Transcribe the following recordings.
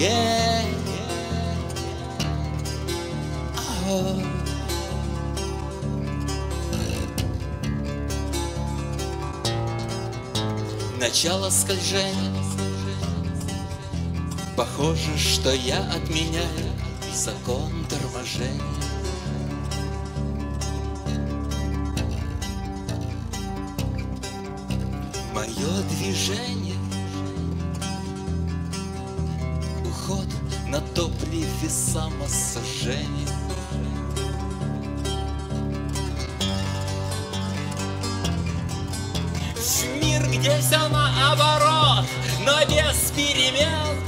нет. А. Начало скольжения Похоже, что я отменяю закон торможения Мое движение на топливе самосожжения. В мир, где все наоборот, но без перемен.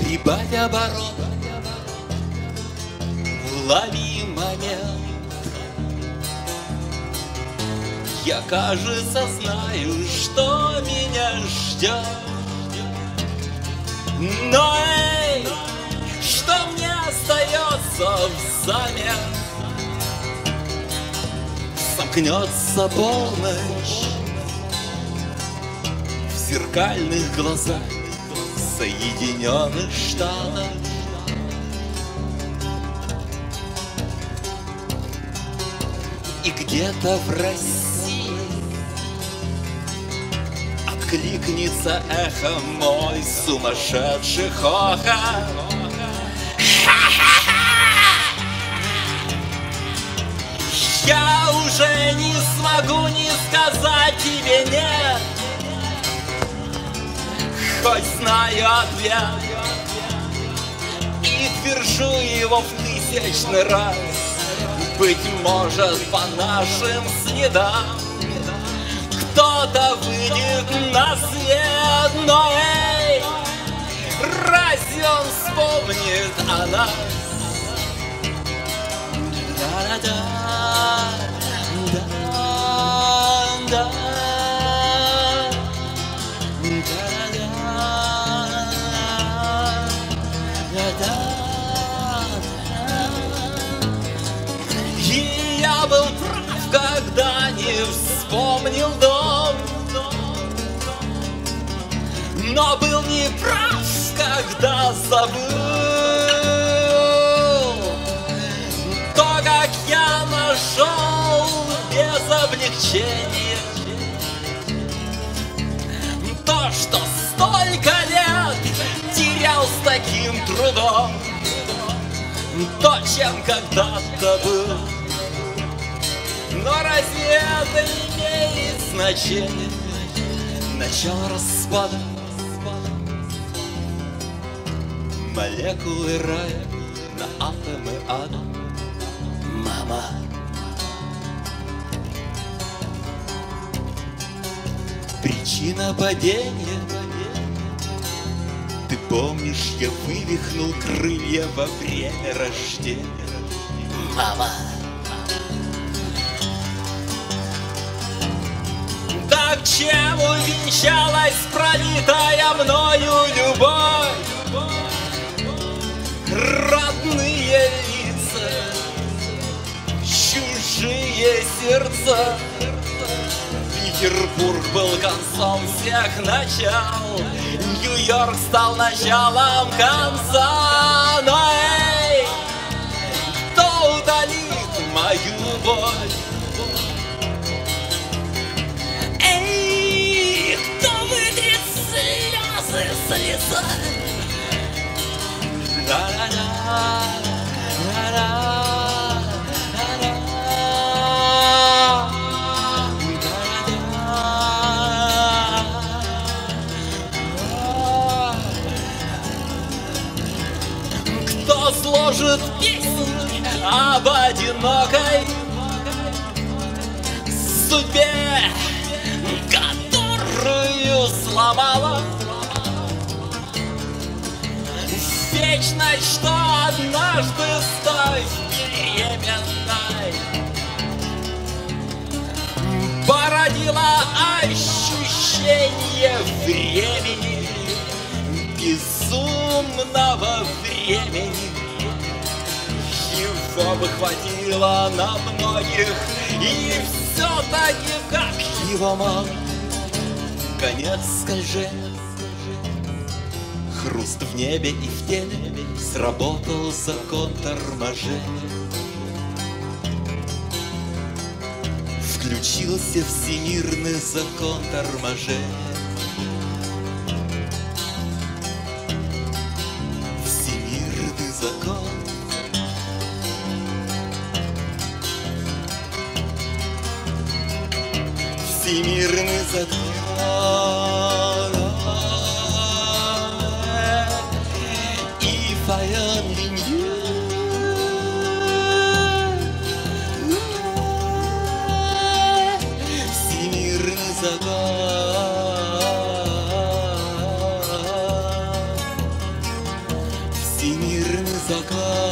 Прибавь оборот, лови момент. Я, кажется, знаю, что Но эй, что мне остается взамен? Сомкнется полночь В зеркальных глазах Соединенных Штатов И где-то в России Откликнется эхо мой сумасшедший хохот. Я уже не смогу не сказать тебе нет Хоть знаю ответ И твержу его в тысячный раз. Быть может по нашим следам Кто-то выйдет на свет Но эй, разве он вспомнит о нас? Да-да-да, да-да, был прав, когда не вспомнил дом Но был не прав, когда забыл То, как я нашел без облегчения То, что столько лет терял с таким трудом То, чем когда-то был Но разве это имеет значение? Начало распада Молекулы рая на атомы ада Мама. Причина падения. Ты помнишь, я вывихнул крылья во время рождения? Мама. Так чем увенчалась пролитая мною любовь? Сердца. Петербург был концом всех начал, Нью-Йорк стал началом конца. Но эй, кто удалит мою боль? Эй, кто вытрет слезы с лица? Да-да-да, Кто сложит песнь об одинокой судьбе, которую сломала Вечность, что однажды стать беременной Породила ощущение времени Безумного времени Его бы хватило на многих И все-таки как его мало. Конец скольжения Хруст в небе и в теле. Сработал закон торможения Включился всемирный закон торможения Всемирный закон Всемирный закон If I only knew Всемирный закон Всемирный закон